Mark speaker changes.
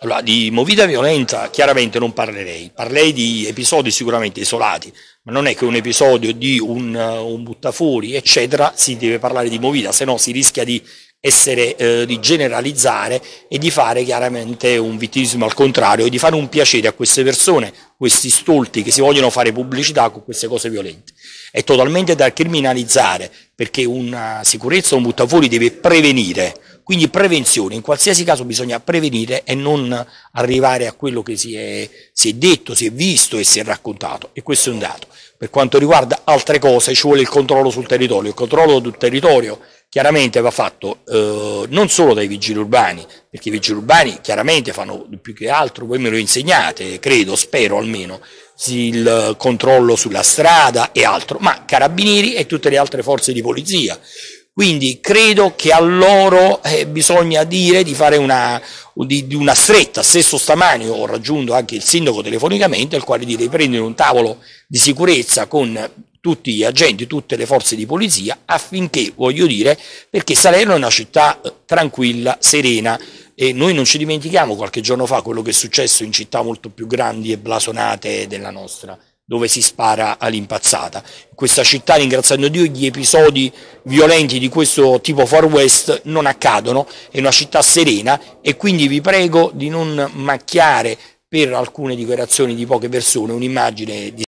Speaker 1: Allora, di movida violenta chiaramente non parlerei, parlerei di episodi sicuramente isolati, ma non è che un episodio di un, un buttafuori, eccetera, si deve parlare di movida, se no si rischia di essere, eh, di generalizzare e di fare chiaramente un vittimismo al contrario e di fare un piacere a queste persone, questi stolti che si vogliono fare pubblicità con queste cose violente. È totalmente da criminalizzare perché una sicurezza, un buttafuori deve prevenire, quindi prevenzione, in qualsiasi caso bisogna prevenire e non arrivare a quello che si è, si è detto, si è visto e si è raccontato e questo è un dato. Per quanto riguarda altre cose ci vuole il controllo sul territorio, il controllo sul territorio chiaramente va fatto eh, non solo dai vigili urbani, perché i vigili urbani chiaramente fanno più che altro, voi me lo insegnate, credo, spero almeno, il controllo sulla strada e altro, ma carabinieri e tutte le altre forze di polizia. Quindi credo che a loro eh, bisogna dire di fare una, di, di una stretta. Stesso stamani ho raggiunto anche il sindaco telefonicamente, al quale dire di prendere un tavolo di sicurezza con tutti gli agenti, tutte le forze di polizia, affinché, voglio dire, perché Salerno è una città eh, tranquilla, serena, e noi non ci dimentichiamo qualche giorno fa quello che è successo in città molto più grandi e blasonate della nostra dove si spara all'impazzata. Questa città, ringraziando Dio, gli episodi violenti di questo tipo Far West non accadono, è una città serena e quindi vi prego di non macchiare per alcune dichiarazioni di poche persone un'immagine di